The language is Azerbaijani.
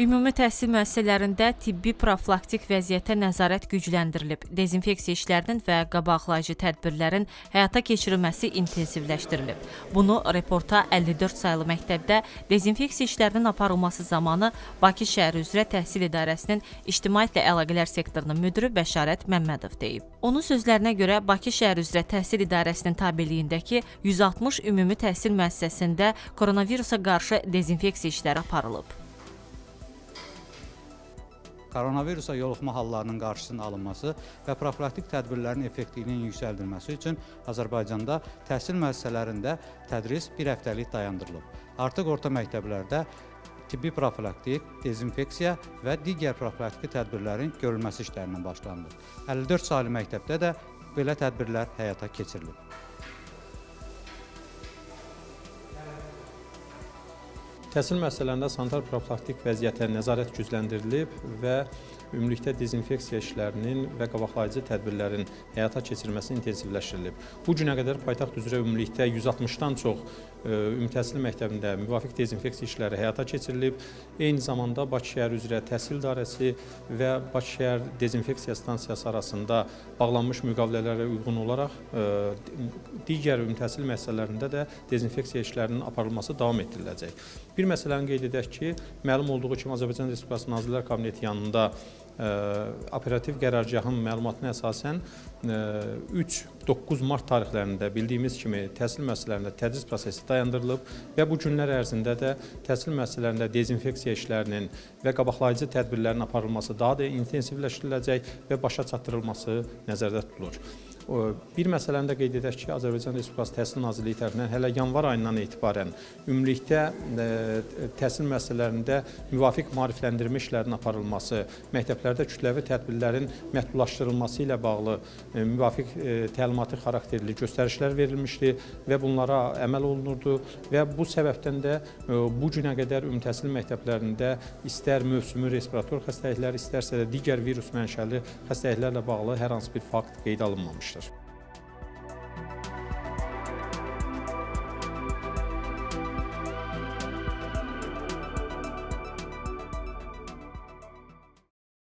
Ümumi təhsil müəssisələrində tibbi profilaktik vəziyyətə nəzarət gücləndirilib. Dezinfeksiya işlərinin və qabaqlayıcı tədbirlərin həyata keçirilməsi intensivləşdirilib. Bunu reporta 54 saylı məktəbdə dezinfeksiya işlərinin aparılması zamanı Bakı şəhəri üzrə Təhsil İdarəsinin İctimaiyyətlə Əlaqələr sektorunun müdiri Bəşarət Məmmədov deyib. Onun sözlərinə görə Bakı şəhəri üzrə Təhsil İdarəsinin tabeliyindəki 160 ümumi təhsil müəssisəsində koronavirusa qarşı dezinfeksiya işləri aparılıb. Koronavirusa yoluxma hallarının qarşısının alınması və profilaktik tədbirlərin effektivliyinin yüksəldilməsi üçün Azərbaycanda təhsil müəssisələrində tədris bir həftəlik dayandırılıb. Artıq orta məktəblərdə tibbi profilaktik, dezinfeksiya və digər profilaktik tədbirlərin görülməsi işlərindən başlanılır. 54 saylı məktəbdə də belə tədbirlər həyata keçirilib. Təhsil müəssisələrində sanitar profilaktik vəziyyətə nəzarət gücləndirilib və ümumilikdə dezinfeksiya işlərinin və qabaqlayıcı tədbirlərin həyata keçirilməsi intensivləşdirilib. Bu günə qədər paytaxt üzrə ümumilikdə 160-dan çox e, ümumi təhsil məktəbində müvafiq dezinfeksiya işləri həyata keçirilib. Eyni zamanda Bakı şəhəri üzrə təhsil idarəsi və Bakı şəhər dezinfeksiya stansiyası arasında bağlanmış müqavilələrə uyğun olaraq e, digər ümumi təhsil müəssisələrində də dezinfeksiya işlərinin aparılması davam etdiriləcək. Bir məsələni qeyd edək ki, məlum olduğu kimi Azərbaycan Respublikası Nazirlər Kabineti yanında ə, e, operativ qərargahın məlumatına əsasən 3-9 e, mart tarixlərində bildiyimiz kimi təhsil müəssisələrində tədris prosesi dayandırılıb və bu günlər ərzində də təhsil müəssisələrində dezinfeksiya işlərinin və qabaqlayıcı tədbirlərin aparılması daha da intensivləşdiriləcək və başa çatdırılması nəzərdə tutulur. Bir məsələni də qeyd edək ki, Azərbaycan Respublikası Təhsil Nazirliyi tərəfindən hələ yanvar ayından etibarən ümumilikdə təhsil müəssisələrində müvafiq maarifləndirmə işlərinin aparılması, məktəblərdə kütləvi tədbirlərin məhdudlaşdırılması ilə bağlı müvafiq təlimatı xarakterli göstərişlər verilmişdi və bunlara əməl olunurdu və bu səbəbdən də bu günə qədər ümumi təhsil məktəblərində istər mövsümi respirator xəstəliklər, istərsə də digər virus mənşəli xəstəliklərlə bağlı hər hansı bir fakt qeydə alınmamışdır.